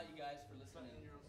lot, you guys, for listening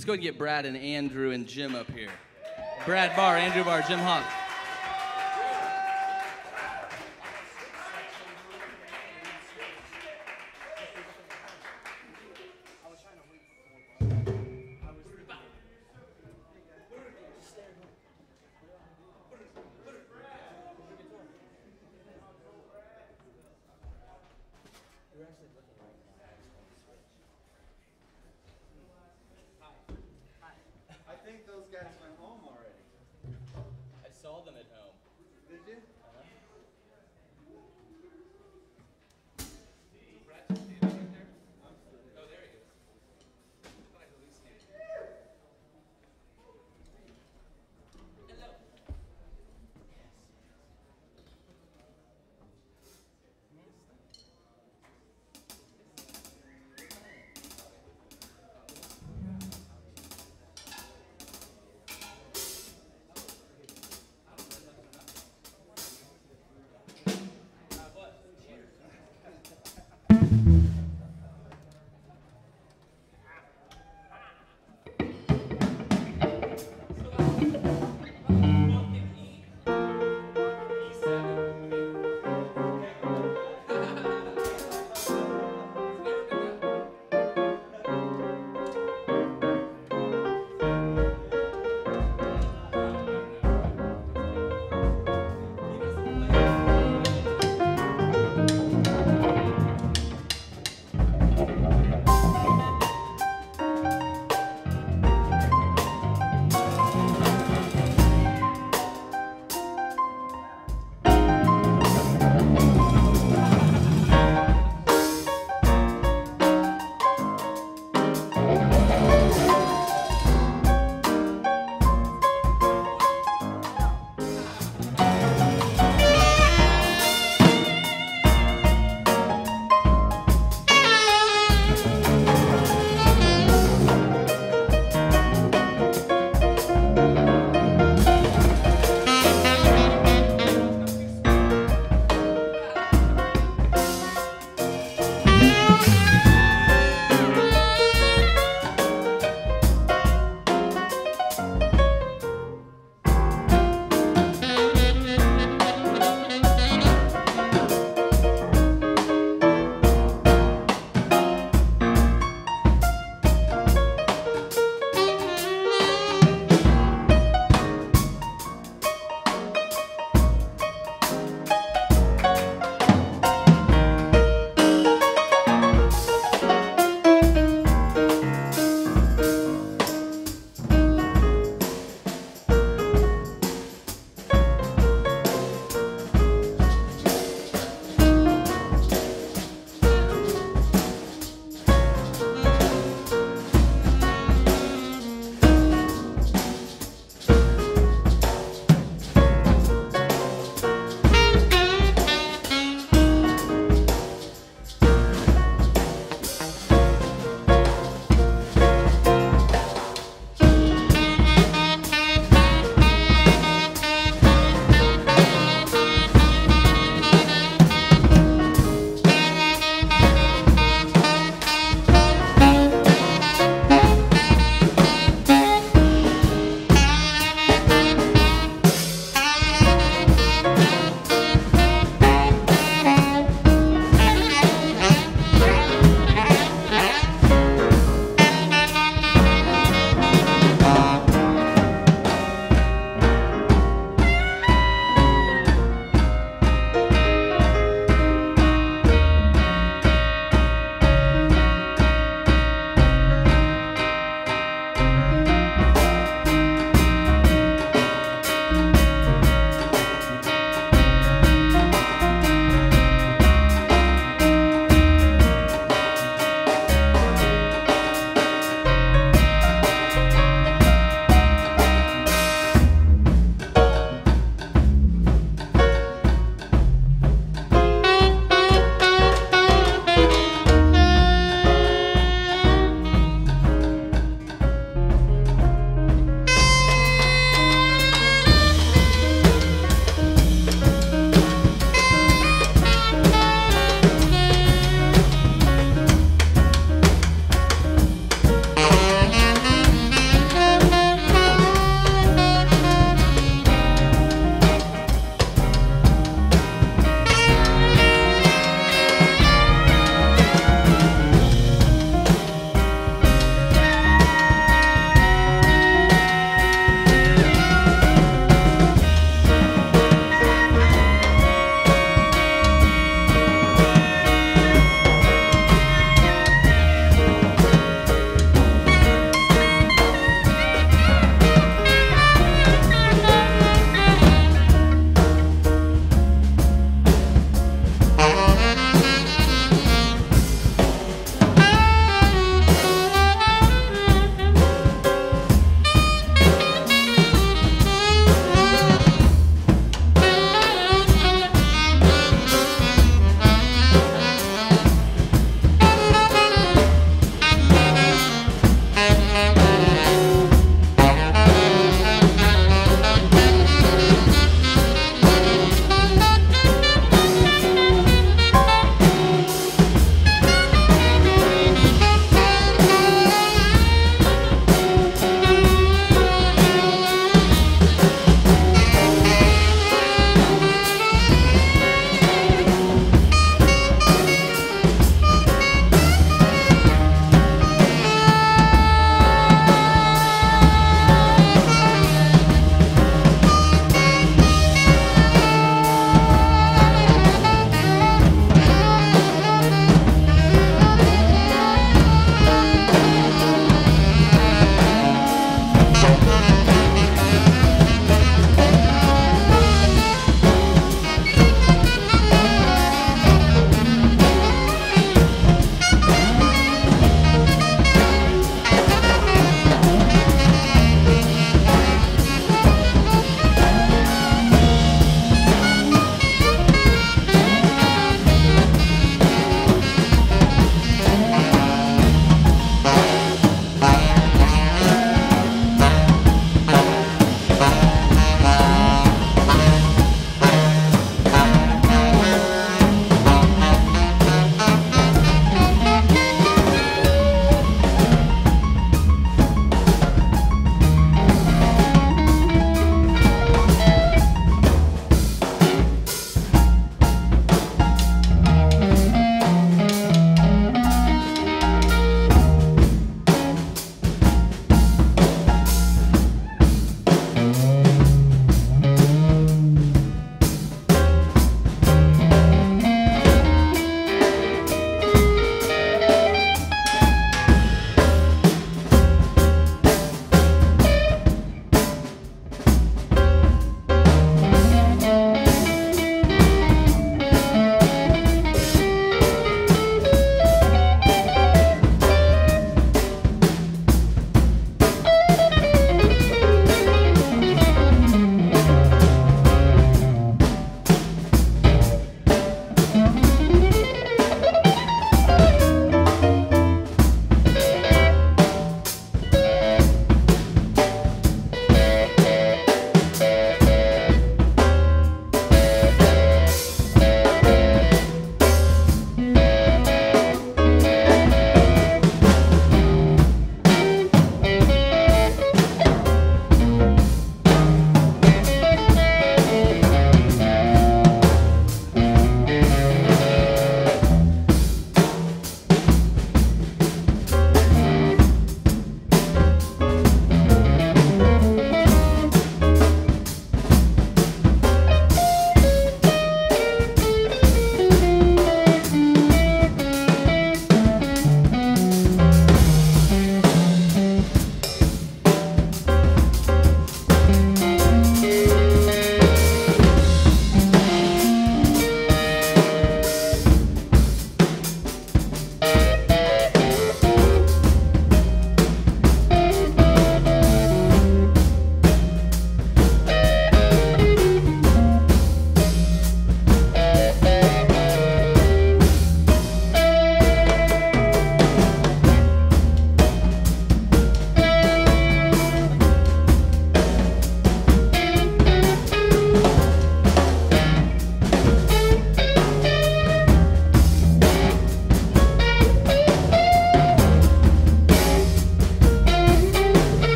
Let's go and get Brad and Andrew and Jim up here. Brad Barr, Andrew Barr, Jim Hobbs.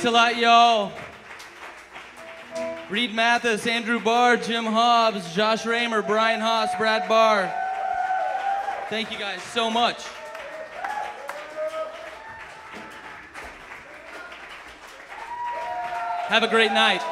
Thanks a lot, y'all. Reed Mathis, Andrew Barr, Jim Hobbs, Josh Raymer, Brian Haas, Brad Barr. Thank you guys so much. Have a great night.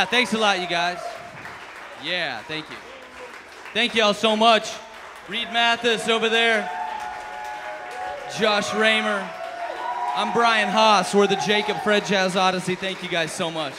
Yeah, thanks a lot, you guys. Yeah, thank you. Thank you all so much. Reed Mathis over there. Josh Raymer. I'm Brian Haas. We're the Jacob Fred Jazz Odyssey. Thank you guys so much.